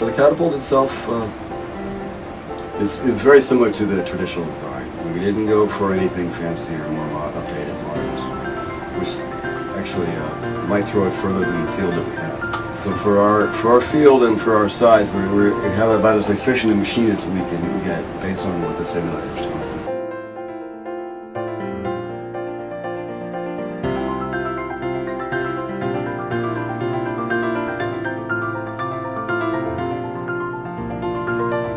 The catapult itself uh, is, is very similar to the traditional design. We didn't go for anything fancy or more updated models, which actually uh, might throw it further than the field that we have. So for our for our field and for our size, we, we have about as efficient a machine as we can get based on what the simulators do.